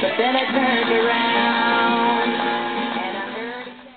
But then I turned